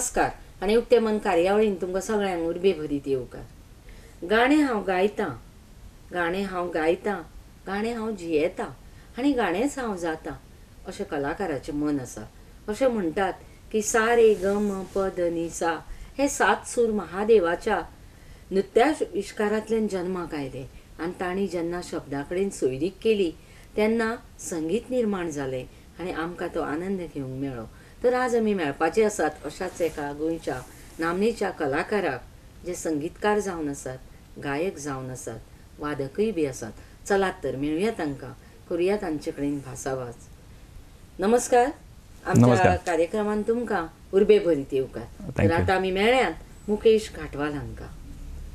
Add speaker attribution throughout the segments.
Speaker 1: नमस्कार. आनी उक्ते मन कार्यावळीन तुमकां सगळ्यांक उर्बे भरीत येवकार गाणें हांव गायतां. गाणें हांव गायतां. गाणें हांव जियेतां. आनी गाणेंच हांव जाता. अशें कलाकाराचें मन आसा अशें म्हणटात की सा रे ग म निसा. सा हे सात सूर महादेवाच्या नृत्याविष्कारांतल्यान जल्माक आयले. आनी तांणी जेन्ना शब्दा कडेन सोयरीक केली तेन्ना संगीत निर्माण जालें आनी आमकां तो आनंद घेवंक मेळ्ळो तर आज आमी मेळपाचे आसात अशाच एका गोंयच्या नामनेच्या कलाकाराक जे संगीतकार जावन आसात गायक जावन आसात वादकय बी आसात चलात तर मेळुया तांकां करुया तांचे कडेन भासाभास नमस्कार. आमच्या
Speaker 2: नमस्कार.
Speaker 1: कार्यक्रमांत तुमकां उर्बे भरीत येवकार तर. आतां आमी मेळ्यात मुकेश घाटवाल हांकां.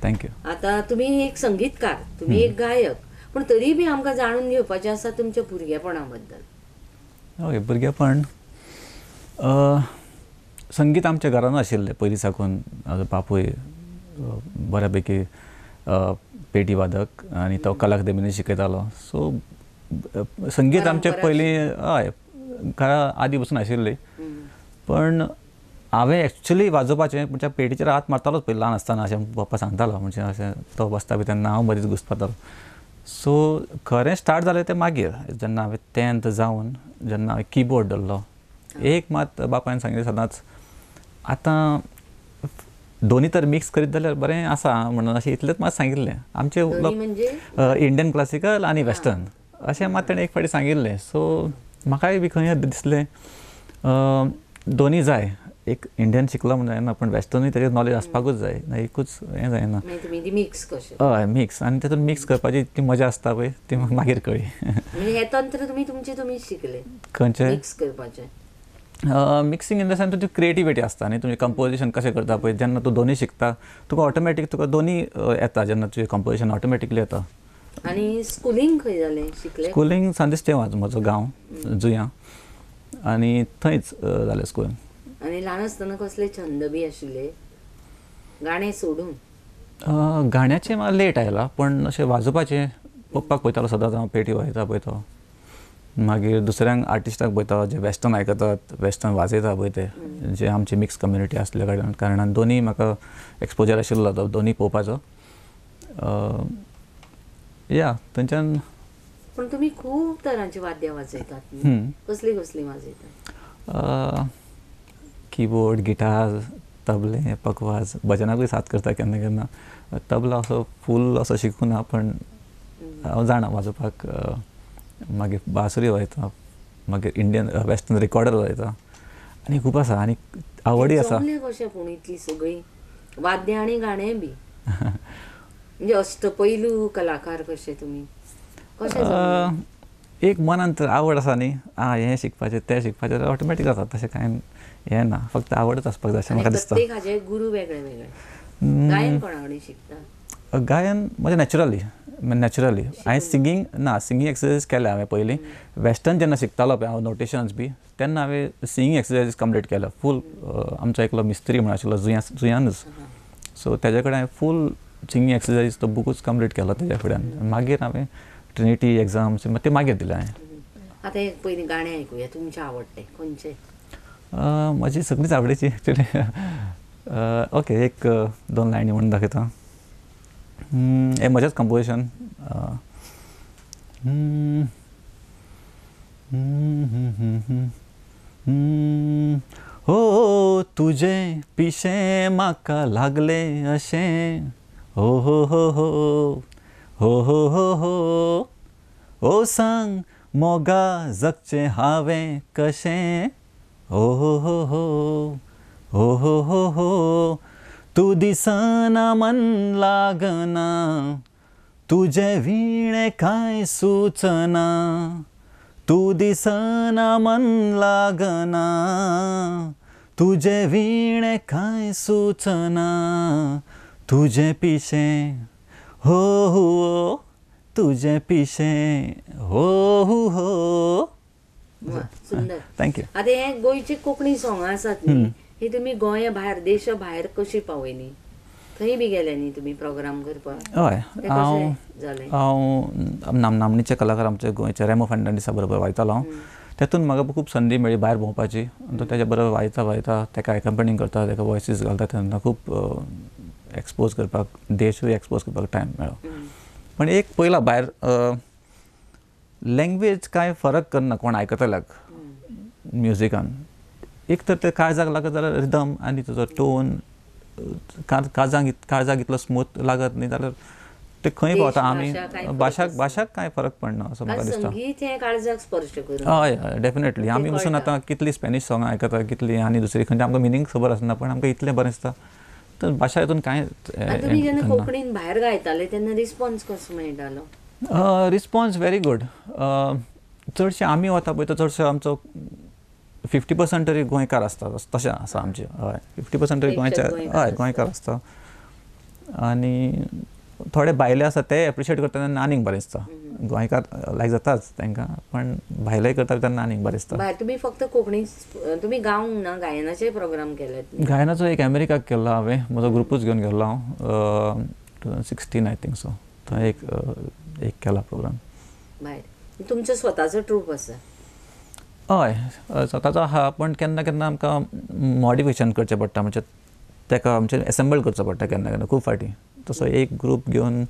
Speaker 2: थँक्यू
Speaker 1: आता तुम्ही एक संगीतकार तुम्ही एक गायक पण तरी बी आमकां जाणून घेवपाचें आसा तुमच्या भुरगेपणा बद्दल
Speaker 2: हय भुरगेपण संगीत आमच्या घरान आशिल्लें पयलीं साकून म्हाजो बापूय बऱ्यापैकी पेटी वादक आनी तो कला अकादेमींत शिकयतालो सो संगीत आमचें पयलीं हय घरा आदी पसून आशिल्ली पण हांवें एक्चुली वाजोवपाचें म्हणजे पेटीचेर हात मारतालोच पयलीं ल्हान आसतना अशें पप्पा सांगतालो. म्हणजे अशें तो बसता बी तेन्ना हांव मदींच घुसपातालो सो खरें स्टार्ट जालें तें मागीर जेन्ना हांवें टेंथ जावन जेन्ना हांवें किबोर्ड धरलो एक मात बापायन सांगिल्लें सदांच आतां दोनी तर मिक्स करीत जाल्यार बरें आसा म्हणून अशें इतलेंच मात सांगिल्लें आमचें उलोवप इंडियन क्लासिकल आनी वेस्टर्न अशें मात ताणें एक फावटी सांगिल्लें सो म्हाकाय बी खंय दिसलें. दोनी जाय. एक इंडियन शिकलो म्हणून जायना पण वेस्टर्नूय ताजेर नॉलेज आसपाकूच जाय. ना एकूच हें जायना
Speaker 1: मिक्स
Speaker 2: हय मिक्स आनी तातूंत मिक्स करपाची ती मजा आसता पळय ती मागीर कळ्ळी
Speaker 1: म्हणजे हे तंत्र तुमी तुमचे तुमी शिकले.
Speaker 2: खंयचे
Speaker 1: मिक्स करपाचें.
Speaker 2: मिक्सिंग इन द सेन्स तुजी क्रिएटिविटी आसता न्ही तुजें कंपोजिशन कशें करता पळय जेन्ना तूं दोनी शिकता तुका ऑटोमॅटीक तुका दोनी अ, येता जेन्ना तुजें कंपोजिशन ऑटोमॅटिकली येता.
Speaker 1: आनी स्कुलींग खंय जालें शिकले?
Speaker 2: स्कुलींग सांदेश म्हजो गांव जुंया. आनी थंयच जालें स्कूल
Speaker 1: आनी ल्हान आसतना कसले छंद बी आशिल्ले? गाणें सोडून.
Speaker 2: गाण्याचें म्हाका लेट आयलां पण अशें वाजोवपाचें पप्पाक पळयतालो सदांच हांव पेटी वाजयता पळय तो मागीर दुसऱ्यांक आर्टिस्टाक पळयता जे वेस्टर्न आयकतात वेस्टर्न वाजयता पळय ते जे आमची मिक्स कम्युनिटी आसल्या कारणान कारणान दोनी म्हाका एक्सपोजर आशिल्लो तो दोनी पळोवपाचो या थंयच्यान
Speaker 1: पण तुमी खूब तरांची वाद्यां वाजयतात. कसली कसली वाजयतात?
Speaker 2: किबोर्ड गिटार तबलें पकवाज भजनाकूय साथ करता केन्ना केन्ना. तबला असो फूल असो शिकूं ना पण हांव जाणा वाजोवपाक मागीर बासुरी वाजयता मागीर इंडियन वेस्टर्न रिकॉर्डर वाजयता आनी खूब आसा आनी आवडी आसा
Speaker 1: कशें पूण इतली सगळीं. वाद्यां आनी गाणें बी. म्हणजे अष्टपैलू कलाकार कशे तुमी कशें?
Speaker 2: एक मनांत आवड आसा न्ही आ हें शिकपाचें तें शिकपाचें ऑटोमॅटीक जाता तशें कांय हें ना फक्त आवडच आसपाक जाय अशें म्हाका दिसता.
Speaker 1: गुरू वेगळे वेगळे. गायन कोणा कडेन शिकता
Speaker 2: गायन म्हणजे नॅचरली नॅचरली हांवें सिंगींग ना सिंगींग एक्सरसायज केल्या हांवें पयलीं वेस्टर्न जेन्ना शिकतालो पळय हांव नोटेशन्स बी तेन्ना हांवें सिंगींग एक्सरसायज कंप्लीट केल्या फूल आमचो एकलो मिस्त्री म्हणून आशिल्लो जुंया जुंयानूच सो तेजे कडेन हांवें फूल सिंगींग एक्सरसायज तो बुकूच कंप्लीट केलो तेज्या फुड्यान मागीर हांवें ट्रिनिटी एग्जाम्स ते मागीर दिले हांवें
Speaker 1: आतां एक पयलीं गाणें आयकुया तुमचें आवडटें खंयचें
Speaker 2: म्हजी सगळींच आवडीची एक्चुली ओके एक दोन लायनी म्हणून दाखयता हें म्हजेंच कंपोजिशन हो तुझे पिशे म्हाका लागले अशें हो हो हो हो हो हो हो हो ओ सांग मोगा जगचें हांवें कशें हो हो हो हो हो हो हो हो तूं दिसना मन लागना तुजे विणे कांय सुचना? तूं दिसना मन लागना तुजे विणे कांय सुचना? तुजे पिशें हो हो तुजे पिशें हो हो हो. थँक्यू
Speaker 1: आतां हे गोंयची कोंकणी सोंगां आसात न्ही ही तुमी गोंया भायर देशा भायर कशी पावयली थंय बी गेले न्ही तुमी प्रोग्राम करपाक?
Speaker 2: हय. हांव हांव नाम नामणीचे कलाकार आमचे गोंयचे रेमो फर्नांडीसा बरोबर वायतालो. हांव तेतून म्हाका खूब संदी मेळ्ळी भायर भोंवपाची. आनी तो तेच्या बरोबर वायता वायता ताका अकंपनींग करता ताका वॉयसीस घालता तेन्ना खूब एक्सपोज करपाक देशूय एक्सपोज करपाक टायम मेळ्ळो पण एक पयला भायर लँग्वेज कांय फरक करना कोण आयकतल्याक म्युजिकान एक तर ते काळजाक लागत जाल्यार रिदम आनी तुजो टोन काळजाक काळजाक इतलो स्मूथ लागत न्ही जाल्यार ते खंय पावता आमी भाशाक. भाशाक कांय फरक पडना असो म्हाका दिसता? हय हय डेफिनेटली आमी
Speaker 1: कळटा.
Speaker 2: आतां कितली स्पॅनिश सॉंगां आयकता कितली आनी दुसरी खंयची आमकां मिनींग खबर आसना पण आमकां इतलें बरें दिसता तर भाशा हितून कांय
Speaker 1: कोंकणीन भायर गायताले तेन्ना रिस्पॉन्स कसो मेळटालो
Speaker 2: रिस्पॉन्स व्हेरी गूड चडशे आमी वता पळय तो चडसो आमचो फिफ्टी पर्संट तरी गोंयकार आसता तशें आसा आमचें हय. फिफ्टी पर्संट तरी
Speaker 1: प्रेक्षक
Speaker 2: गोंयचे
Speaker 1: गोंयकार
Speaker 2: हय गोंयकार आसता आनी थोडे भायले आसा ते एप्रिशिएट करता तेन्ना आनीक बरें दिसता गोंयकार लायक जाताच तांकां पण भायलेय करता तेन्ना आनीक बरें दिसता
Speaker 1: तुमी फक्त कोंकणी तुमी गावंक ना गायनाचे प्रोग्राम केलेत.
Speaker 2: गायनाचो एक अमेरिकाक केल्लो हांवें म्हजो ग्रुपूच घेवन गेल्लो हांव two thousand sixteen I think so थंय एक एक केला प्रोग्राम
Speaker 1: भायर तुमचो स्वताचो ट्रूप आसा
Speaker 2: हय स्वताचो आहा पण केन्ना केन्ना आमकां मॉडिफिकेशन करचें पडटा म्हणजे ताका आमचें एसेंबल करचो पडटा केन्ना केन्ना खूब फावटी तसो एक ग्रूप घेवन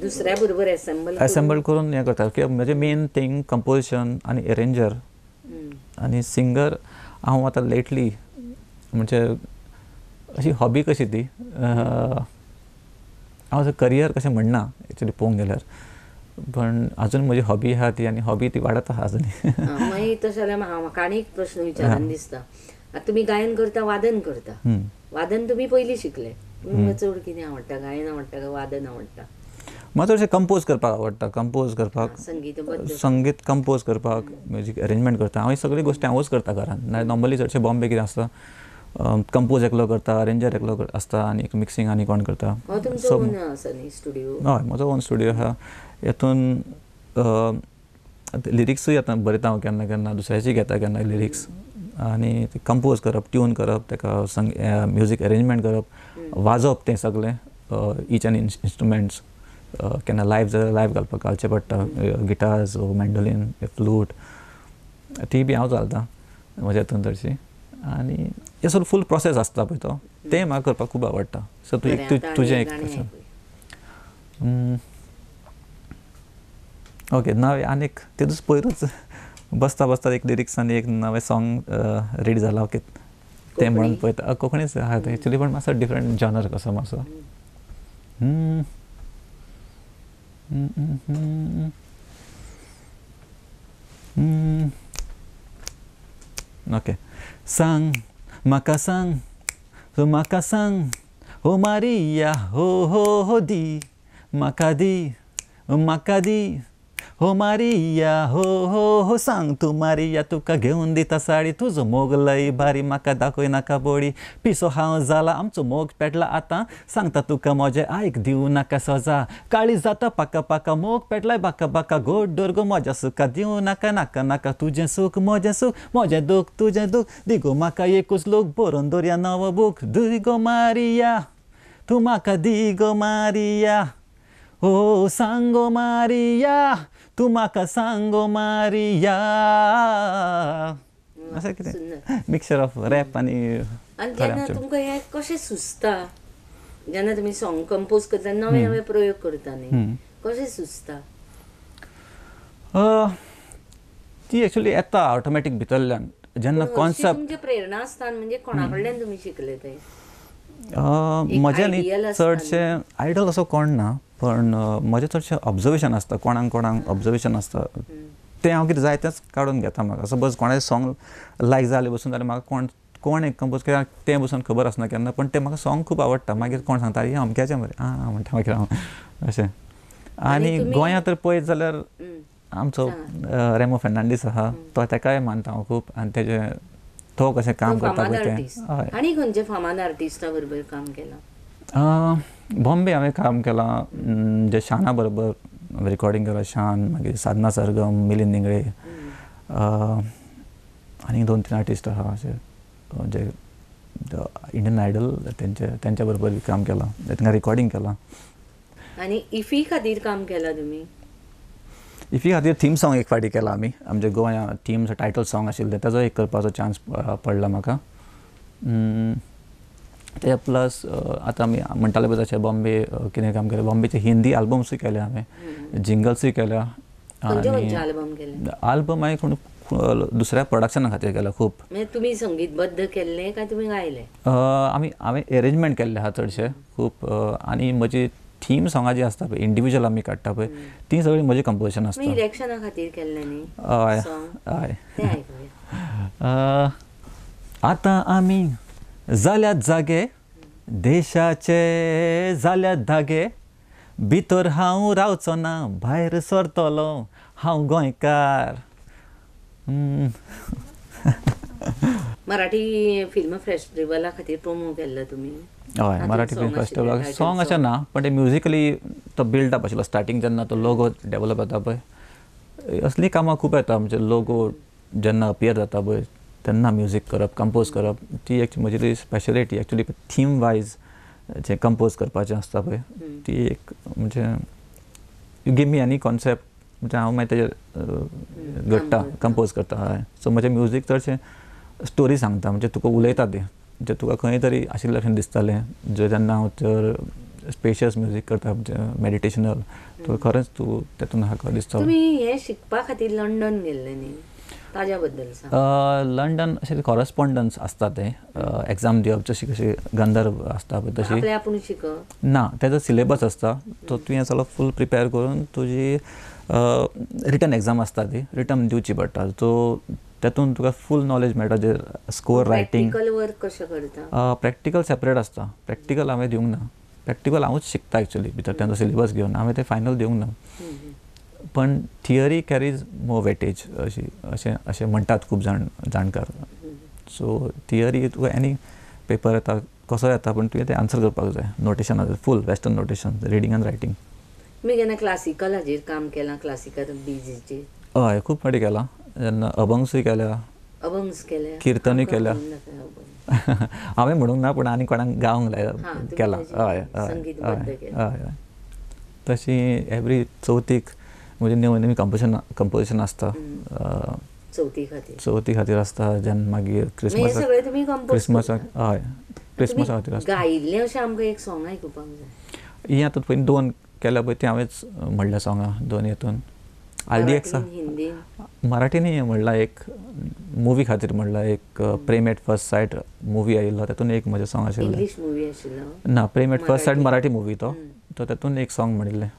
Speaker 1: दुसऱ्या बरोबर एसेंबल
Speaker 2: एसेंबल करून हें करता कित्याक म्हजें मेन थिंग कंपोजिशन आनी एरेंजर आनी सिंगर हांव आतां लेटली म्हणजे अशी हॉबी कशी ती? हांव करियर कशें म्हणना एक्चुली पळोवंक गेल्यार. पण आजून म्हजी हॉबी आहा ती आनी हॉबी ती वाडत आहा आजुनी
Speaker 1: मागीर तशें जाल्यार म्हा- म्हाका आनी एक प्रश्न विचारन दिसता. आतां तुमी गायन करता वादन करता. वादन तुमी पयलीं शिकले. तुमकां चड कितें आवडटा गायन आवडटा काय वादन आवडटा
Speaker 2: म्हाका चडशें कंपोज करपाक आवडटा कंपोज करपाक. संगीत कंपोज करपाक म्युजीक अरेंजमेंट करता. हांव ही सगळी गोश्टी हांवूच करता घरान नाल्यार नॉर्मली चडशे बॉम्बे कितें आसता कंपोज एकलो करता अरेंजर एकलो आसता आनी मिक्सिंग आनी कोण करता.
Speaker 1: स्टुडिओ
Speaker 2: हय म्हजो ओन स्टुडिओ आहा हेतून लिरिक्सूय येता बरयता हांव केन्ना केन्ना दुसऱ्याची घेता केन्ना लिरिक्स आनी ते कंपोज करप ट्यून करप ताका संग म्युजीक अरेंजमेंट करप वाजोवप तें सगळें ईच एन इन्स्ट्रुमेंट्स केन्ना लायव्ह जाल्यार लायव्ह घालपाक घालचें पडटा गिटार्स मँडोलीन फ्लूट ती बी हांव घालतां म्हज्या हातून चडशी आनी हे सगळो फूल प्रोसेस आसता पळय तो. तें म्हाका करपाक खूब आवडटा. सो तूं एक तुजें एक. ओके नवें आनीक तेतूच पयरूच बसता बसता एक लिरिक्स आनी एक नवें सॉंग रेडी जाला ओके. तें म्हणून? पळयता कोंकणीच आहा. तें एक्चुली पण मातसो डिफरंट जॉनर कसो मातसो. ओके. सांग म्हाका सांग. तूं म्हाका सांग. हो मारिया. हो हो हो दी. म्हाका दी. म्हाका दी. हो मारिया हो हो हो सांग तूं मारिया तुका घेवन दिता साडी तुजो मोग लय बारी म्हाका नाका बोडी. पिसो हांव जाला आमचो मोग पेटला आतां. सांगता तुका म्हजें आयक दिवं नाका सजा. काळी जाता पाका पाका मोग पेटलाय बाका बाका गोड दोरगो म्हज्या सुका दिवं नाका नाका नाका तुजें सूख म्हजें सूख म्हजें दूख तुजें दूख. दिगो म्हाका एकूच लोक बरोवन दवरया नवो बूक. दिगो मारिया तूं म्हाका दिगो मारिया. ओ सांगो मारिया. तूं म्हाका सांगो मारिया. अशें कितें मिक्सचर ऑफ रॅप आनी
Speaker 1: जेन्ना तुमकां हें कशें सुचता? जेन्ना तुमी सॉंग कंपोज करता नवे नवे प्रयोग करता न्ही. कशें सुचता?
Speaker 2: ती एक्चुली येता ऑटोमॅटीक भितरल्यान जेन्ना कॉन्सेप्ट
Speaker 1: तुमचें प्रेरणास्थान म्हणजे कोणा कडल्यान तुमी शिकले ते? एक
Speaker 2: म्हजें न्ही
Speaker 1: आसता
Speaker 2: चडशें आयडल असो कोण ना पण म्हजें चडशें ऑब्जर्वेशन आसता कोणाक कोणाक ऑब्जर्वेशन आसता तें हांव कितें जाय तेंच काडून घेता म्हाका. सपोज कोणाचें सॉंग लायक जालें बसून जाल्यार म्हाका कोण कोण एक कंपोज केला तें बसून खबर आसना केन्ना पण तें म्हाका सॉंग खूब आवडटा. मागीर कोण सांगता हे अमक्याचें मरे. आं म्हणटा मागीर हांव. अशें. आनी गोंयांत तर पळयत जाल्यार. आमचो रेमो फेर्नांडीस आहा तो ताकाय मानता हांव खूब आनी तेजे तो कशें काम करता पळय तें. हय.
Speaker 1: आनी खंयचे फामाद आर्टिस्टा बरोबर काम केलां?
Speaker 2: बॉम्बे हांवें काम केलां. जे शाना बरोबर रिकॉर्डिंग केलां शान मागीर साधना सरगम मिलिंद निंगळे अ, आनी दोन तीन आर्टिस्ट आहा अशे जे इंडियन आयडल तेंचे तेंच्या बरोबर काम केलां. तांकां रिकॉर्डिंग केलां.
Speaker 1: आनी इफी खातीर काम केलां तुमी
Speaker 2: इफी खातीर थीम सॉंग एक फाटी केला आमी आमच्या गोंया थीम टायटल सॉंग आशिल्लें ताजो एक करपाचो चान्स पडला म्हाका ते प्लस आतां आमी म्हणटाले तशें बॉम्बे कितें काम केलें? बॉम्बेचे हिंदी आल्बम्सूय केले हांवें जिंगल्सूय केल्या.
Speaker 1: खंयचे आल्बम केले?
Speaker 2: हांवें कोण दुसऱ्या प्रोडक्शना खातीर केला खूब
Speaker 1: तुम्ही संगीतबद्ध केल्ले काय तुम्ही गायले?
Speaker 2: आमी हांवें एरेंजमेंट केल्ले आहा चडशे खूब आनी म्हजी थीम सॉंगां जी आसता पळय इंडिविज्युअल आमी काडटा पळय ती सगळी म्हजी कंपोजिशन आसता
Speaker 1: इलेक्शना खातीर केल्ले न्ही
Speaker 2: हय? हय आतां आमी जाल्यात जागे देशाचे जाल्यात धागे. भितर हांव रावचो ना भायर सरतलो हांव गोंयकार.
Speaker 1: मराठी फिल्म फेस्टिवला खातीर प्रोमो केल्लो तुम्ही.
Speaker 2: हय मराठी फिल्म फेस्टिवलाक
Speaker 1: title
Speaker 2: सॉंग अशें. ना पण ते म्युजिकली तो बिल्ड अप आशिल्लो स्टार्टींग जेन्ना तो लोगो डेवलप जाता पळय. असलीं कामां खूब येता म्हणजे लोगो जेन्ना अपियर जाता पळय. तेन्ना म्युजीक करप कंपोज करप. ती एक म्हजी स्पेशलिटी एक्चुली थीम वायज जें कंपोज करपाचें आसता पळय ती एक म्हणजे you give me any concept म्हणजे हांव मागीर तेजेर घडटा. कंपोज करता. हय. सो म्हजें म्युजीक चडशें स्टोरी सांगता म्हणजे तुका उलयता तें. म्हणजे तुका खंय तरी आशिल्लें अशें दिसतालें जे जेन्ना हांव तर स्पेशियस म्युजीक करता म्हणजे मेडिटेशनल तुका खरेंच तूं तेतून हाका दिसता.
Speaker 1: तुम्ही हे शिकपा खातीर लंडन गेल्ले न्ही?
Speaker 2: लंडन अशें कॉरस्पॉन्डन्स आसता ते एग्जाम दिवप जशी कशी गंधर्व आसता पळय तशी ना तेजो सिलेबस आसता तो तुवें सगळो फूल प्रिपेर करून तुजी रिटर्न एग्जाम आसता ती रिटर्न दिवची पडटा सो तेतून तुका फूल नॉलेज मेळटा जे स्कोर रायटींग
Speaker 1: प्रॅक्टिकल
Speaker 2: सेपरेट आसता प्रॅक्टिकल हांवें दिवंक ना. प्रॅक्टिकल हांवूच शिकता एक्चुली भितर तेंचो सिलेबस घेवन हांवें ते फायनल दिवंक ना. पण थियरी कॅरीज मोर वेटेज अशी अशें अशें म्हणटात खूब जाण जाणकार. सो थियरी तुका एनी पेपर येता कसो येता पण तुवें तें आन्सर करपाक जाय. Notation full western notation reading आनी रायटींग
Speaker 1: तुम्ही केन्ना क्लासिकल हाजेर काम केलां क्लासिकल बीजीचेर
Speaker 2: हय खूब फाटी केलां. जेन्ना अभंग्सूय केल्या.
Speaker 1: अभंग्स केले
Speaker 2: किर्तनूय केल्या. हांवें म्हणूंक ना पूण आनी कोणाक गावंक लाय
Speaker 1: तुमी
Speaker 2: केलां. हय हय. हय हय तशी एवरी चवथीक म्हणजे नेव नेवी कंपोजिशन कंपोजिशन आसता अ,
Speaker 1: चवथी खातीर.
Speaker 2: चवथी खातीर आसता जेन्ना मागीर
Speaker 1: हे
Speaker 2: क्रिसमसाक हय. क्रिसमसा खातीर आसता
Speaker 1: गायिल्ले अशें आमकां एक सॉंग आयकुपाक जाय.
Speaker 2: ही आतां पयलीं दोन केल्या पळय ती हांवेंच म्हणल्या सॉंगां दोन हितून. आल्दी एक
Speaker 1: मराठीन, हिंदीन
Speaker 2: मराठीनी म्हणला एक मुवी खातीर म्हणला एक Prem at first sight movie आयिल्लो. तातूंत एक म्हजें सॉंग आशिल्लें. ना Prem at first sight
Speaker 1: Marathi.
Speaker 2: Marathi movie तो. तो तातूंत एक सॉंग म्हणिल्लें.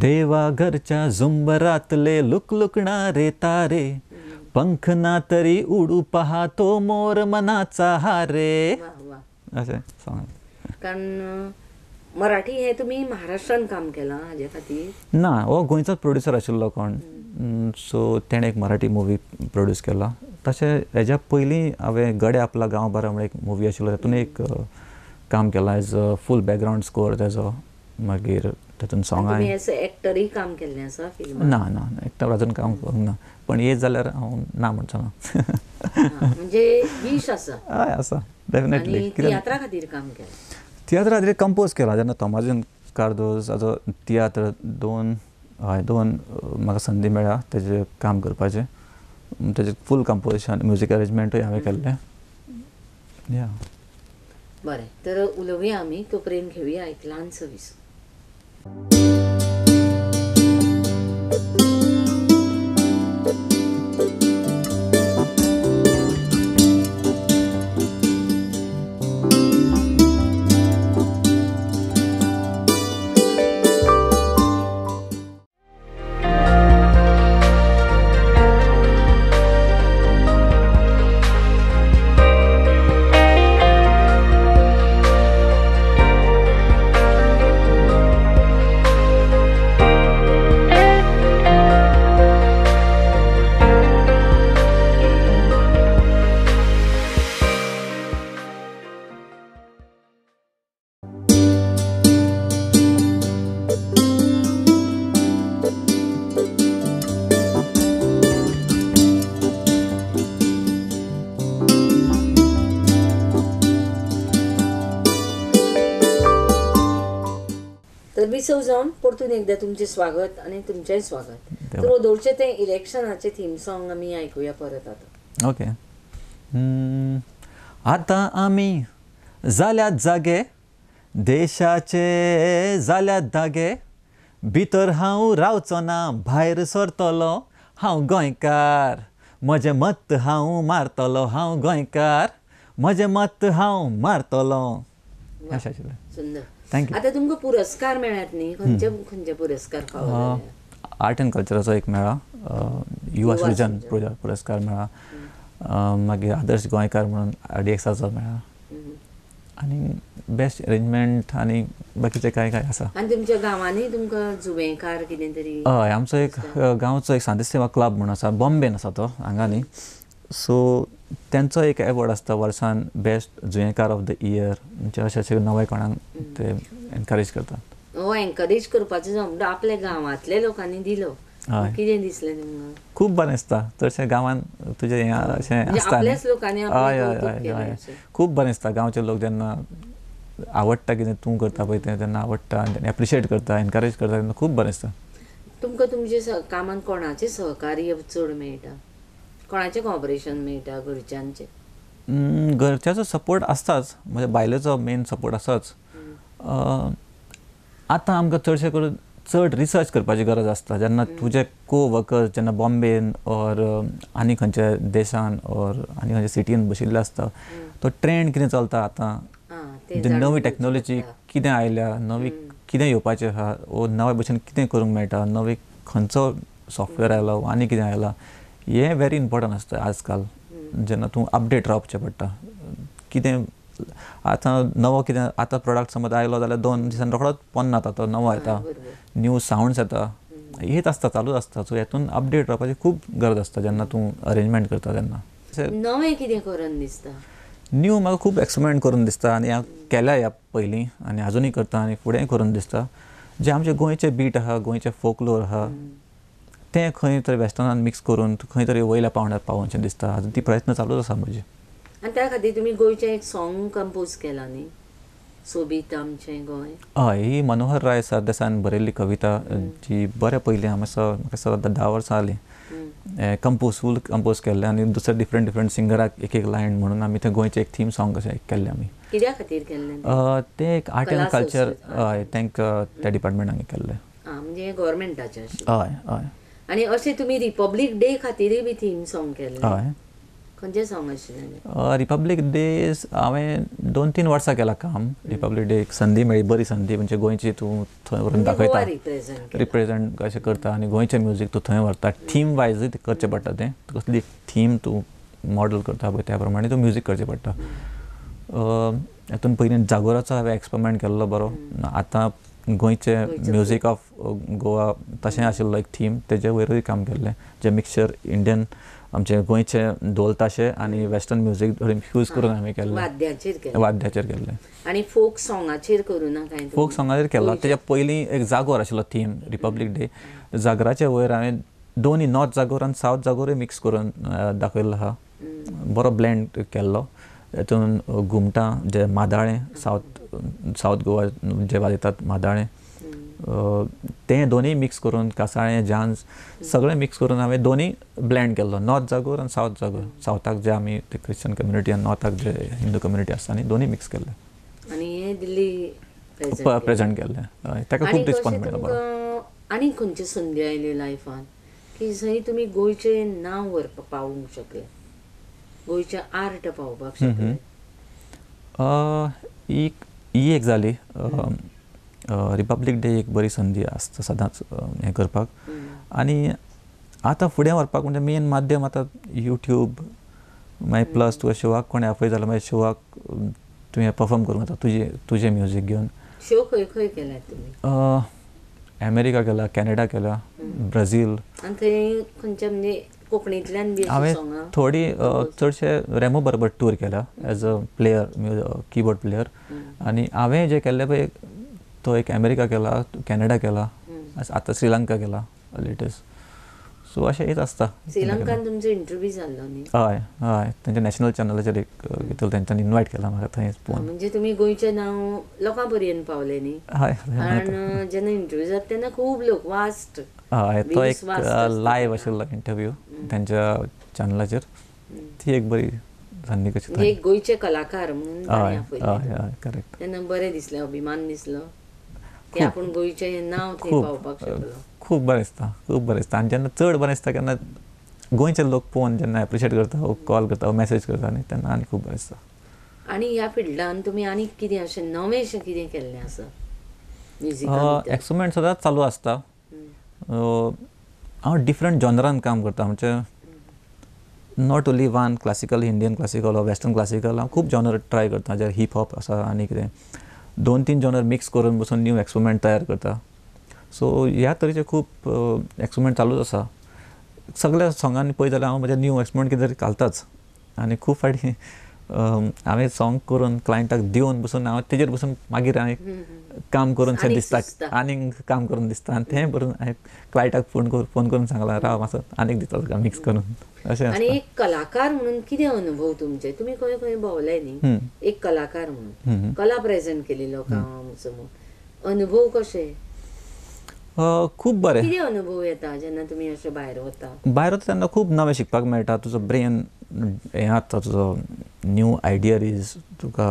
Speaker 2: देवा घरच्या झुंबरातले लुकलुकणारे तारे पंख ना तरी उडू पाहतो मोर मनाचा हारे. सॉंग
Speaker 1: कारण मराठी हे तुम्ही महाराष्ट्रान काम केलां हाजे खातीर
Speaker 2: ना हो गोंयचोच प्रोड्युसर आशिल्लो कोण. सो तेणें एक मराठी मुवी प्रोड्यूस केला. तशें हेज्या पयलीं हांवें गडे आपला गांव बारा म्हणून एक मुवी आशिल्लो तातूंत एक काम केलां. As a full background score तेजो मागीर तातूंत सॉंगां
Speaker 1: तुम्ही असं एक्टरय काम केल्लें आसा फिल्म
Speaker 2: ना ना एकटा अजून काम करूंक ना. पण येत जाल्यार हांव ना म्हणचो ना.
Speaker 1: म्हणजे विश आसा
Speaker 2: हय आसा डेफिनेटली
Speaker 1: तियात्रा खातीर काम केलें.
Speaker 2: तियात्र खातीर कंपोज केला जेन्ना तोमाजीन कार्दोज हाजो तियात्र दोन हय दोन म्हाका संदी मेळ्ळा तेजें काम करपाचें. तेजें फूल कंपोजिशन म्युजीक अरेंजमेंटूय हांवें केल्लें. या.
Speaker 1: बरें. तर उलोवया आमी तोपर्यंत घेवया एक ल्हानसो विसो
Speaker 3: रे
Speaker 1: परतून एकदा तुमचे स्वागत आणि तुमचेंय स्वागत. तर ओदोळचे ते इलेक्शनाचे थीम सॉंग आमी ऐकूया परत आता.
Speaker 2: ओके. आता आमी जाल्यात जागे देशाचे जाल्यात दागे भितर हांव रावचो ना भायर सरतलो हांव गोंयकार. म्हजें मत हांव मारतलो हांव गोंयकार. म्हजें मत हांव मारतलो. अशें आशिल्लें you.
Speaker 1: आता तुमकां पुरस्कार मेळ्ळ्यात न्ही. खंयचे खंयचे पुरस्कार फावो?
Speaker 2: आर्ट एंड कल्चराचो एक मेळ्ळा युवा सृजन पुर- पुरस्कार मेळ्ळा मागीर आदर्श गोंयकार म्हणून आर डी एक्साचो मेळ्ळा. आनी बेस्ट अरेंजमेंट आनी बाकीचे काय काय आसा
Speaker 1: आनी तुमच्या गांवांनी तुमकां जुवेकार कितें तरी
Speaker 2: हय आमचो एक गांवचो एक सांदेश सेवा क्लब म्हणून आसा बॉम्बेन आसा तो हांगा न्ही सो तेंचो एक एवॉर्ड आसता वर्सान बेस्ट जुयेकार ऑफ द इयर म्हणजे अशे अशे नवे कोणाक ते एनकरेज करतात.
Speaker 1: हो एनकरेज करपाचो जमलो आपल्या गांवांतल्या लोकांनी दिलो.
Speaker 2: हय.
Speaker 1: कितें दिसलें तुमकां
Speaker 2: खूब बरें दिसता. चडशे गांवान तुजें हें अशें आसता हय हय हय हय. खूब बरें दिसता. गांवचे लोक जेन्ना आवडटा कितें तूं करता पळय तें तेन्ना आवडटा आनी एप्रिशिएट करता एनकरेज करता तेन्ना खूब बरें दिसता.
Speaker 1: तुमकां तुमचे कामांत कोणाचें सहकार्य चड मेळटा? कोणाचें कॉपरेशन मेळटा घरच्यांचें
Speaker 2: घरच्याचो सपोर्ट आसताच म्हणजे बायलेचो मेन सपोर्ट आसाच आतां आमकां चडशे करून चड रिसर्च करपाची गरज आसता. जेन्ना तुजे को वर्कर्स जेन्ना बॉम्बेन ऑर आनी खंयच्या देशान ऑर आनी खंयच्या सिटीन बशिल्ले आसता तो ट्रेंड कितें चलता आतां? नवी टॅक्नोलॉजी. कितें आयल्या नवी कितें येवपाचें आहा वो नवे भशेन कितें करूंक मेळटा नवी खंयचो सॉफ्टवेअर आयलो आनी कितें आयला हें व्हेरी इम्पॉर्टंट आसता आजकाल. जेन्ना तूं अपडेट रावचें पडटा कितें आतां नवो कितें आतां प्रोडक्ट समज आयलो जाल्यार दोन दिसान रोखडोच पोन्ना जाता तो नवो येता. न्यू सावंड्स येता. हेच आसता चालूच आसता सो हेतून अपडेट रावपाची खूब गरज आसता जेन्ना तूं अरेंजमेंट करता तेन्ना
Speaker 1: नवें कितें करून दिसता?
Speaker 2: न्यू म्हाका खूब एक्सपेरिमेंट करून दिसता आनी हांव केल्या ह्या पयलीं आनी आजुनूय करता आनी फुडेंय करून दिसता. जे आमचे गोंयचे बीट आहा गोंयचे फोकलोर आहा तें खंय तरी वेस्टर्नान मिक्स करून खंय तरी वयल्या पावंड्यार पावोवचें दिसता आजून ती प्रयत्न चालूच आसा म्हजे
Speaker 1: आनी त्या खातीर तुमी गोंयचें एक सॉंग कंपोज केलां न्ही? सोबीत आमचें गोंय.
Speaker 2: हय ही मनोहर राय सरदेसायन बरयल्ली कविता जी बऱ्या पयलीं हांव असो म्हाका दिसता धा वर्सां जालीं. कंपोज फूल कंपोज केल्लें आनी दुसरे डिफरंट डिफरंट सिंगराक एक एक लायन म्हणून आमी थंय गोंयचें एक थीम सॉंग अशें केल्लें आमी
Speaker 1: कित्या खातीर केल्लें तें?
Speaker 2: एक आर्ट एंड कल्चर. हय तांकां त्या डिपार्टमेंटान केल्लें
Speaker 1: म्हणजे गव्हर्मेंटाचें
Speaker 2: हय हय
Speaker 1: आनी अशें तुमी रिपब्लीक डे खातीरय बी थीम सॉंग केल्लें
Speaker 2: हय.
Speaker 1: खंयचें सॉंग आशिल्लें
Speaker 2: रिपब्लीक डेज हांवें दोन तीन वर्सां केलां काम. रिपब्लीक डे एक संदी मेळ्ळी बरी संदी म्हणजे गोंयची तूं थंय व्हरून दाखयता
Speaker 1: रिप्रेझेंट
Speaker 2: कशें करता आनी गोंयचें म्युजीक तूं थंय व्हरता. थीम वायजूय ते करचें पडटा तें. कसली थीम तूं मॉडल करता पळय त्या प्रमाणे तूं म्युजीक करचें पडटा. हातून पयलीं जागोराचो हांवें एक्सपेरिमेंट केल्लो बरो. आतां गोंयचें म्युजीक ऑफ गोवा तशें आशिल्लो एक थीम तेजे वयरूय काम केल्लें जें मिक्सचर इंडियन आमचे गोंयचे ढोल ताशे आनी वेस्टर्न म्युजीक फ्यूज करून हांवें केल्लें.
Speaker 1: वाद्याचेर केलें
Speaker 2: वाद्याचेर केल्लें.
Speaker 1: आनी फोक सॉंगाचेर करूं ना कांय
Speaker 2: फोक सॉंगाचेर केल्लो. तेच्या पयलीं एक जागोर आशिल्लो थीम रिपब्लीक डे जागराचे वयर हांवें दोनी नॉर्थ जागोर आनी सावथ जागोरूय मिक्स करून दाखयल्लो आहा. बरो ब्लेंड केल्लो. तातून घुमटां जे मादाळें सावथ सावथ गोवा जे वाजयतात मादाळें अ, तें दोनीय मिक्स करून कासाळें जान्स सगळें मिक्स करून हांवें दोनीय ब्लेंड केल्लो नॉर्थ जागोर आनी सावथ जागोर. सावथाक जे आमी ते क्रिश्चन कम्युनिटी आनी नॉर्थाक जे हिंदू कम्युनिटी आसता न्ही दोनीय मिक्स केल्ले
Speaker 1: आनी हें दिल्ली
Speaker 2: प्रेझेंट केल्लें हय ताका खूब रिस्पॉन्स मेळ्ळो बरो
Speaker 1: आनी खंयच्यो संदी आयल्यो लायफान की जंय तुमी गोंयचें नांव व्हरपा पावूंक शकले. गोंयचें आर्ट पावोवपाक शकले.
Speaker 2: अ, ही एक जाली रिपब्लीक डे एक बरी संदी आसता सदांच हें करपाक. आनी आतां फुडें व्हरपाक म्हणजे मेन माध्यम आतां युट्यूब मागीर प्लस तुका शोवाक कोणें आपय जाल्यार मागीर शोवाक तुवें परफॉर्म करूंक जाता तुजें तुजें म्युजीक घेवन
Speaker 1: शो खंय खंय तुमी
Speaker 2: अ, अमेरिका केला कॅनडा केला ब्राझील.
Speaker 1: आनी थंय खंयच्या म्हणजे कोंकणींतल्यान बी
Speaker 2: हांवें थोडी अ, चडशे रेमो बरोबर टूर केला as a player keyboard player आनी हांवें जे केल्ले पळय तो एक अमेरिका केला कॅनडा केला आतां श्रीलंका केला लेटेस्ट सो अशें हेच आसता
Speaker 1: श्रीलंकान तुमचो इंटरव्यू जाल्लो न्ही
Speaker 2: हय हय. तेंच्या नॅशनल चॅनलाचेर एक भितर तेंच्यांनी इन्वायट केला म्हाका थंय
Speaker 1: म्हणजे तुम्ही गोंयचें नांव लोकां पर्यंत पावले न्ही
Speaker 2: हय
Speaker 1: कारण जेन्ना इंटरव्यू जाता तेन्ना खूब लोक वास्ट.
Speaker 2: हय तो एक लायव्ह आशिल्लो इंटरव्यू तेंच्या चॅनलाचेर ती एक बरी संदी कशी
Speaker 1: म्हणजे एक गोंयचे कलाकार म्हणून
Speaker 2: हय. हय हय करेक्ट
Speaker 1: तेन्ना बरें दिसलें अभिमान दिसलो.
Speaker 2: खूब.
Speaker 1: आपूण गोंयचें नांव थंय
Speaker 2: खूब
Speaker 1: पावपाक शकलो
Speaker 2: खूब बरें दिसता खूब बरें दिसता. आनी जेन्ना चड बरें दिसता केन्ना गोंयचे लोक पळोवन जेन्ना एप्रिशिएट करता वो कॉल करता मॅसेज करता न्ही तेन्ना आनी खूब बरें दिसता.
Speaker 1: आनी ह्या फिल्डान तुमी आनीक कितें अशें नवेंशें कितें केल्लें आसा
Speaker 2: एक्सपेरिमेंट सदांच चालू आसता हांव डिफरंट जॉनरान काम करता. म्हणजे not only one classical Indian classical वा वेस्टर्न क्लासिकल हांव खूब जॉनर ट्राय करता. जे हिप हॉप आसा आनी कितें. दोन तीन जॉनर मिक्स करून बसून न्यू एक्सपेरिमेंट तयार करता. सो ह्या तरेचे खूब एक्सपेरिमेंट चालूच आसा सगळ्या सॉंगांनी पळयत जाल्यार हांव म्हज्या न्यू एक्सपेरिमेंट कितें तरी घालताच. आनी खूब फाटी हांवें सॉंग करून क्लायंटाक दिवन बसून हांव तेजेर बसून मागीर हांवें काम करून
Speaker 1: आनीक
Speaker 2: दिसता. आनीक काम करून दिसता आनी तें बरोवन हांवें क्लायंटाक फोन करून फोन करून सांगला राव मातसो आनीक दिता तुका मिक्स करून? अशें
Speaker 1: आनी एक कलाकार म्हणून कितें अनुभव तुमचे? तुमी खंय खंय भोंवले न्ही. एक कलाकार म्हणून. कला प्रेझेंट केली लोकां समोर अनुभव कशे
Speaker 2: अ, खूब बरें
Speaker 1: कितें अनुभव येता जेन्ना तुमी अशे भायर वता
Speaker 2: भायर वता तेन्ना खूब नवें शिकपाक मेळटा. तुजो ब्रेन हें जाता तुजो न्यू आयडियाज तुका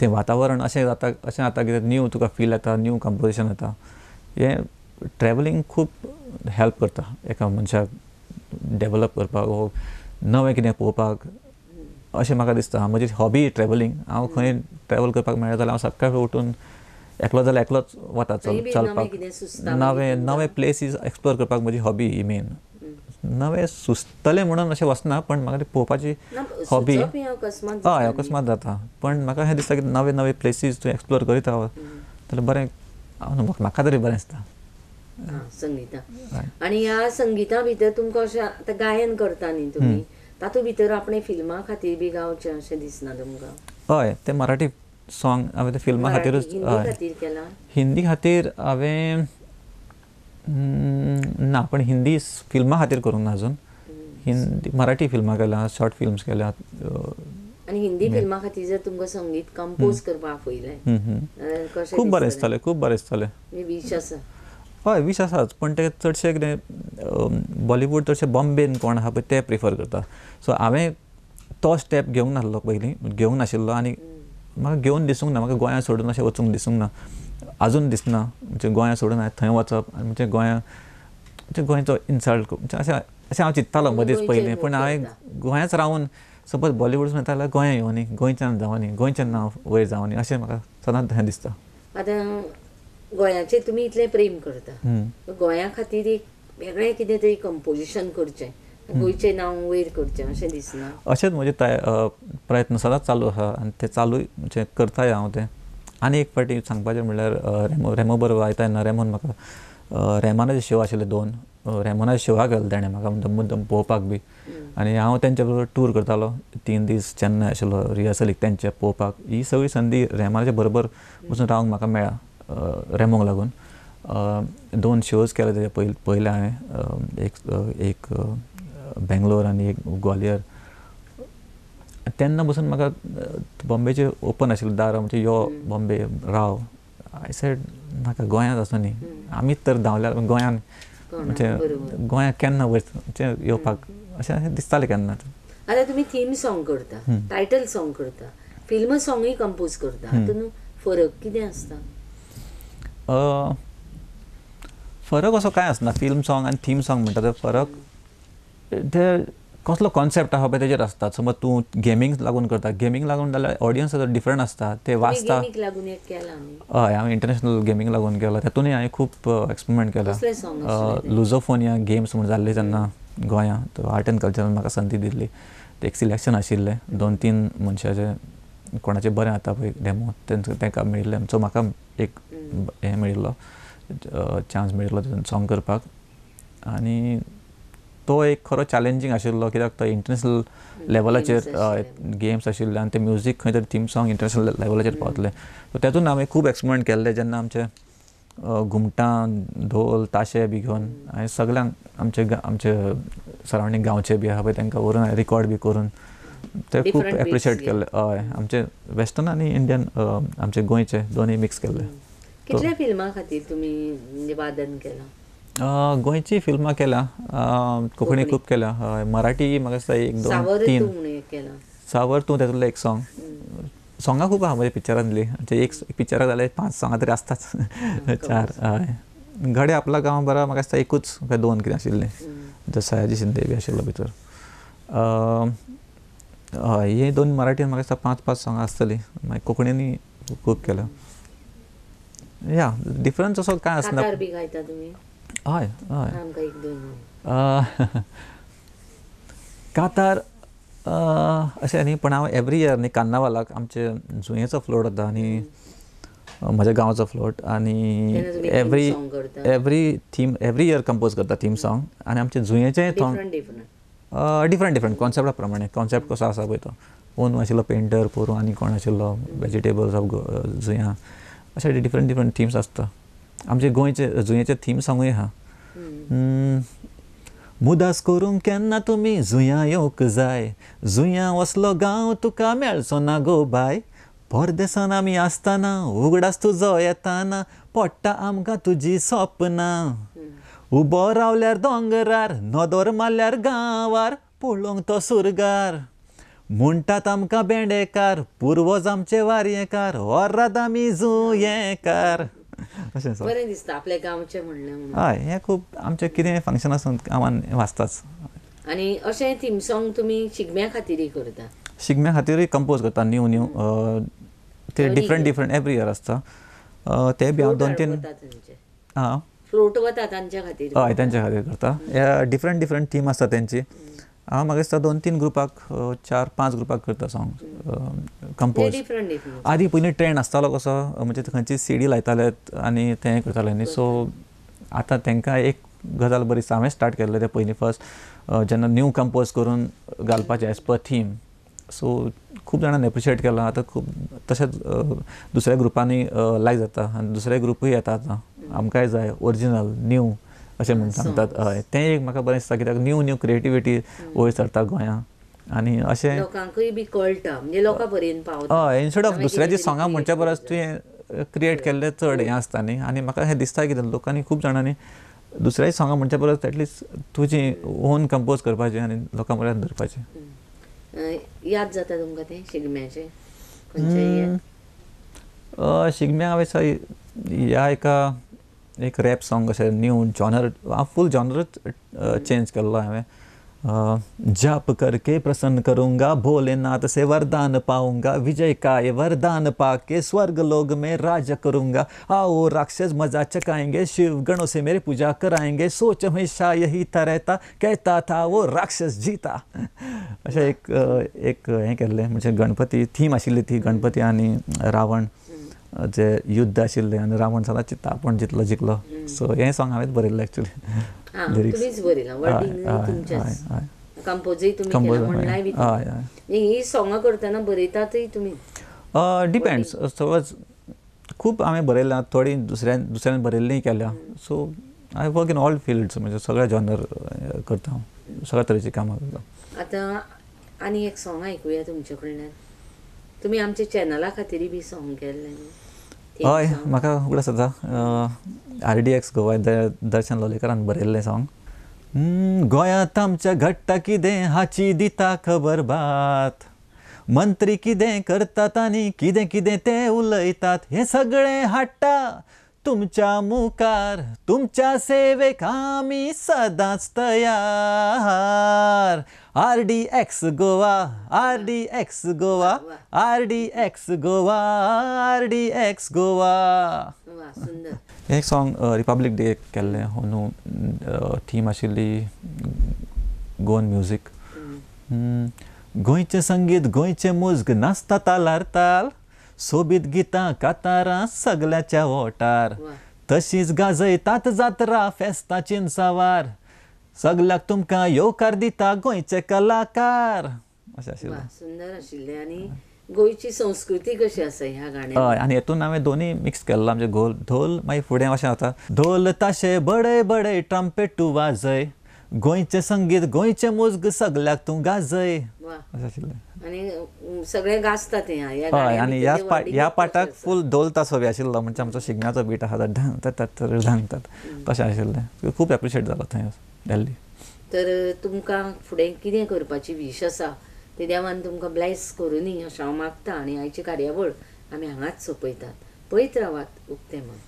Speaker 2: तें वातावरण अशें जाता अशें जाता की न्यू तुका फील येता न्यू कंपोजिशन येता. हें ट्रॅवलिंग खूब हेल्प करता. एका मनशाक डेवलप करपाक वो नवें कितें पळोवपाक अशें म्हाका दिसता. म्हजी हॉबी ट्रॅवलिंग हांव खंय ट्रॅवल करपाक मेळ्ळें जाल्यार हांव सकाळीं उठून एकलो जाल्यार एकलोच वता चल चलपाक.
Speaker 1: नवें सुचता
Speaker 2: नवे प्लेसीस एक्सप्लोर करपाक म्हजी हॉबी ही मेन नवें सुचतलें म्हणून अशें वचना पण म्हाका ती पळोवपाची हॉबी
Speaker 1: हें
Speaker 2: हय. अकस्मात जाता पण म्हाका हें दिसता की नवे नवे प्लेसीस तूं एक्सप्लोर करीत राव. जाल्यार बरें अनुभव म्हाका तरी बरें दिसता.
Speaker 1: संगीता. आणि ह्या संगीता भितर तुमकां अशें आतां गायन करता न्ही तुमी तातूंत भितर आपणे फिल्मा खातीर बी गावचें अशें दिसना तुमकां?
Speaker 2: हय ते मराठी सॉंग हांवें ते फिल्मा खातीरूच
Speaker 1: हिंदी
Speaker 2: हय हिंदी खातीर हांवें ना पण हिंदी फिल्मा खातीर करूंक ना अजून. हिंदी मराठी फिल्मां केल्या शॉर्ट फिल्म्स केल्या अ,
Speaker 1: आनी हिंदी फिल्मा खातीर जर तुमकां संगीत कंपोज करपाक आपयलें
Speaker 2: खूब बरें
Speaker 1: दिसतलें?
Speaker 2: दिसतालें खूब बरें दिसतालें.
Speaker 1: म्हणजे वीश आसा.
Speaker 2: हय विश आसाच पण ते चडशे कितें बॉलिवूड चडशे बॉम्बेन कोण आहा पळय ते प्रिफर करता. सो हांवें तो स्टेप घेवंक नासलो पयलीं घेवंक नाशिल्लो आनी म्हाका घेवन दिसूंक ना म्हाका गोंया सोडून अशें वचूंक दिसूंक ना आजून दिसना म्हणजे गोंया सोडून हांवें थंय वचप आनी म्हणजे गोंया म्हणजे गोंयचो इन्सल्ट म्हणजे अशें अशें हांव चिंत्तालो मदींच पयलीं पूण हांवें. गोंयाच रावून सपोज बॉलिवूड येता जाल्यार गोंया येवनी गोंयच्यान जावनी गोंयचें नांव वयर जावनी अशें म्हाका सदांच हें दिसता
Speaker 1: आतां गोंयाचेर तुमी इतलें प्रेम करता. गोंया खातीर एक वेगळें कितें तरी कंपोजिशन करचें गोंयचें नांव वयर करचें अशें दिसना
Speaker 2: अशेंच म्हजे प्रयत्न सदांच चालू आसा आनी ते चालूय म्हणजे करताय हांव ते आनी एक फावटी सांगपाचें म्हणल्यार रेमो रेमो बरोबर वयता तेन्ना रेमोन म्हाका रेमानाचे शो आशिल्ले दोन अ, रेमोनाच्या शोवाक गेलो ताणें म्हाका मुद्दम मुद्दम पळोवपाक बी. आनी हांव तेंचे बरोबर टूर करतालो तीन दीस चेन्नय आशिल्लो रिहर्सलीक तेंचे पळोवपाक ही सगळी संदी रेमानाच्या बरोबर वचून रावंक म्हाका मेळ्ळा रेमोक लागून. दोन शोज केले तेजे पयले पयले हांवें एक एक बेंगलोर आनी एक ग्वालियर. तेन्ना बसून म्हाका बॉम्बेचे ओपन आशिल्लें दार म्हणजे यो बॉम्बे राव. आय सेड नाका गोंयांत आसूं न्ही. आमीच तर धांवल्यार गोंयान म्हणजे
Speaker 1: बरोबर.
Speaker 2: गोंयांत केन्ना म्हणजे येवपाक अशें दिसतालें केन्ना
Speaker 1: आतां तुमी थीम सॉंग करता टायटल सॉंग करता फिल्म सॉंगूय कंपोज करता. फरक कितें आसता
Speaker 2: फरक असो कांय आसना फिल्म सॉंग आनी थीम सॉंग म्हणटा ते फरक ते कसलो कॉन्सेप्ट आहा पळय तेजेर आसता समज तूं गेमींग लागून करता. गेमींग लागून जाल्यार ऑडियन्स डिफरंट आसता ते वाचता. हय हांवें इंटरनॅशनल गेमींग लागून केला. तातूंतय हांवें खूब एक्सपेरिमेंट केला? लुझोफोनिया गेम्स म्हण जाल्ले तेन्ना गोंयांत आर्ट एंड कल्चरान म्हाका संदी दिल्ली ते एक सिलेक्शन आशिल्लें. दोन तीन मनशाचे कोणाचे बरें जाता पळय डेमो तेंच तांकां मेळिल्लें सो म्हाका एक हें मेळिल्लो चान्स मेळिल्लो तितून सॉंग करपाक. आनी तो एक खरो चॅलेंजींग आशिल्लो कित्याक तो इंटरनॅशनल लेवलाचेर. गेम्स आशिल्ले आनी ते म्युजीक खंय तरी थीम सॉंग इंटरनॅशनल लेवलाचेर पावतले सो तेतून हांवें खूब एक्सपेरिमेंट केल्ले जेन्ना आमचे घुमटां ढोल ताशे बी घेवन हांवें सगळ्यांक आमचे आमचे सरावंडींग गांवचे बी आहा पळय तांकां व्हरून हांवें रिकॉर्ड बी करून ते खूब एप्रिशिएट
Speaker 1: घेवन.
Speaker 2: केले हय आमचे वेस्टर्न आनी इंडियन आमचे गोंयचे दोनूय मिक्स केल्ले
Speaker 1: कितल्या फिल्मां खातीर तुमी म्हणजे वादन केलां
Speaker 2: गोंयची फिल्मां केल्या. कोंकणी खूब केल्या. हय मराठी म्हाका दिसता एक दोन तीन.
Speaker 1: केलां.
Speaker 2: सावर तूं तेतूंतलें एक सॉंग सॉंगां खूब आहा म्हणजे पिक्चरांतली म्हणजे एक पिक्चराक जाल्यार पांच सॉंगां तरी आसताच चार हय. घडे आपला गांव बरा म्हाका दिसता एकूच. काय दोन कितें आशिल्लें जो सयाजी शिंदे बी आशिल्लो भितर हय हे दोन मराठीन म्हाका दिसता पांच पांच सॉंगां आसतलीं मागीर कोंकणीनी खूब केल्या या डिफरन्स असो कांय आसना
Speaker 1: कातार
Speaker 2: हय हय कातार अ, अशें न्ही पण हांव एवरी इयर न्ही कार्नावालाक आमचे जुंयेचो फ्लोट जाता आनी म्हज्या गांवचो फ्लोट आनी every? Every theme every year compose करता थीम सॉंग आनी आमचे जुंयेचें थॉंग
Speaker 1: डिफरंट डिफरंट
Speaker 2: डिफरंट डिफरंट कॉन्सेप्टा प्रमाणे कॉन्सेप्ट कसो आसा पळय तो ओन आशिल्लो पेंटर पोरू आनी कोण आशिल्लो वेजिटेबल्स ऑफ जुंया अशे डिफरंट डिफरंट थिम्स आसता आमचे गोंयचे जुंयेचे थीम सॉंगूय हम्म. मुदास करूंक केन्ना तुमी जुंया येवंक जाय? जुंया वसलो गांव तुका मेळचो ना गो बाय? परदेसान आमी आसतना उगडास तुजो येताना पडटा आमकां तुजी सपनां. उबो रावल्यार दोंगरार नदर मारल्यार गांवार पळोवंक तो सुरगार. म्हणटात आमकां बेंडेकार पुर्वज आमचे वारयेकार वरात आमी जुंयेकार. अशें सो
Speaker 1: बरें दिसता आपल्या गांवचें म्हणलें
Speaker 2: हय हें खूब आमचें कितें फंक्शन आसून गांवान वाचताच
Speaker 1: आनी अशें थीम सॉंग तुमी शिगम्या खातीरय करता.
Speaker 2: शिगम्या खातीरूय कंपोज करता न्यू न्यू ते डिफरंट डिफरंट एवरी इयर आसता ते बी हांव दोन तीन
Speaker 1: फ्लोट वता तांच्या खातीर
Speaker 2: हय तेंच्या खातीर करता. डिफरंट डिफरंट थीम आसता तेंची हांव म्हाका दिसता दोन तीन ग्रुपाक चार पांच ग्रुपाक करता सॉंग कंपोज आदी पयलीं ट्रेंड आसतालो कसो म्हणजे खंयची सीडी लायताले आनी तें करताले. न्ही सो आतां तांकां एक गजाल बरी दिसता हांवें स्टार्ट केल्लें तें पयलीं फर्स्ट जेन्ना न्यू कंपोज करून घालपाचें एज पर थीम सो खूब जाणांनी एप्रिशिएट केलां. आतां खूब तशेंच दुसऱ्या ग्रुपांनी लायक जाता. आनी दुसरे ग्रुपूय येता आतां आमकांय जाय ओरिजिनल न्यू अशें म्हणून सांगतात हय तें एक म्हाका बरें दिसता कित्याक न्यू न्यू क्रिएटिविटी वयर सरता गोंयांत आनी अशें
Speaker 1: लोकांकूय बी कळटा म्हणजे लोकां पर्यंत पावता
Speaker 2: हय इन्स्टेड ऑफ दुसऱ्याची सोंगां म्हणच्या परस तुवें क्रिएट केल्लें चड हें आसता न्ही आनी म्हाका हें दिसता कितें लोकांनी खूब जाणांनी दुसऱ्याची सोंगां म्हणच्या परस एटलिस्ट तुजी ओन कंपोज करपाचें आनी लोकां पर्यंत धरपाचें
Speaker 1: याद जाता तुमकां तें शिगम्याचें? हें?
Speaker 2: शिगम्या हांवें ह्या एका एक रैप सॉन्ग अशें न्यू जॉनर हांव फूल जॉनरच चेंज हांवें अ, जाप करके प्रसन्न करूँगा भोलेनाथ से वरदान पाऊँगा विजय का ये वरदान पाके स्वर्ग लोग में राज करूँगा। आओ राक्षस मज़ा चकाएँगे शिव गणों से मेरी पूजा कराएँगे सोच हमेशा यही था रहता कहता था वो राक्षस जीता। अशें एक एक हें केल्लें म्हणजे गणपती थीम आशिल्ली ती गणपती आनी रावण। जे युद्ध आशिल्लें आनी रावण सदांच चित्ता आपूण जितलो जिखलो सो हें सॉंग हांवेंच बरयल्लें एक्चुली
Speaker 1: हां तुमचेंच
Speaker 2: हय
Speaker 1: कंपोजूय तुमी
Speaker 2: हय,
Speaker 1: ही सोंगां करतना बरयतातय तुमी
Speaker 2: डिपेंड्स सपोज खूब हांवें बरयलां थोडी दुसऱ्यान दुसऱ्यान बरयल्लीं केल्या. So I work in all fields म्हणजे सगळे जॉनर करता. हांव सगळ्या तरेची कामां करता.
Speaker 1: आतां आनी एक सॉंग आयकुया तुमचे कडल्यान तुमी आमच्या चॅनला खातीरय बी सॉंग केल्लें
Speaker 2: हय. म्हाका उगडास जाता आर डी एक्स गोवा द- दर्शन लोलयेकरान बरयल्लें सॉंग गोंयांत आमच्या घडटा किदें हाची दिता खबर बात. मंत्री किदें करतात आनी किदें किदें ते उलयतात. हें सगळें हाडटा तुमच्या मुखार तुमच्या सेवेक आमी सदांच तयार. R D X Goa R D X Goa R D X Goa R D X Goa. हें सॉंग रिपब्लीक डे केल्लें अंदू थीम आशिल्ली गोवन म्युजीक गोंयचें संगीत गोंयचें मुजग नाचता तालार ताल सोबीत गितां कातारां सगल्याच्या ओटार. तशीच गाजयतात जात्रा फेस्ताची सवार. सगल्याक तुमकां येवकार दिता गोंयचे कलाकार अशें आशिल्लें
Speaker 1: सुंदर आशिल्लें आनी गोंयची संस्कृती कशी आसा ह्या गाण्यान
Speaker 2: हय आनी हेतून हांवें दोनी मिक्स केल्लो आमचे घोल ढोल मागीर फुडें अशें जाता ढोल ताशे बडय बडय ट्रम्पेट तूं वाजय गोंयचें संगीत गोंयचें मुजग सगल्याक तूं गाजय अशें आशिल्लें
Speaker 1: अं, सगळे गाजतात ह्या
Speaker 2: आनी ह्या ह्या पाटाक. फूल ढोल तासो बी आशिल्लो म्हणजे आमचो शिगम्याचो बीट आसा तो ढंग तात तात तर ढंग तात तशें आशिल्लें खूब एप्रिशिएट जालो थंय
Speaker 1: तर तुमकां फुडें कितें करपाची वीश आसा ते देवान तुमकां ब्लेस करून अशें हांव मागतां आनी आयची कार्यावळ आमी हांगाच सोंपयतात. पळयत रावात उक्तें म्हण.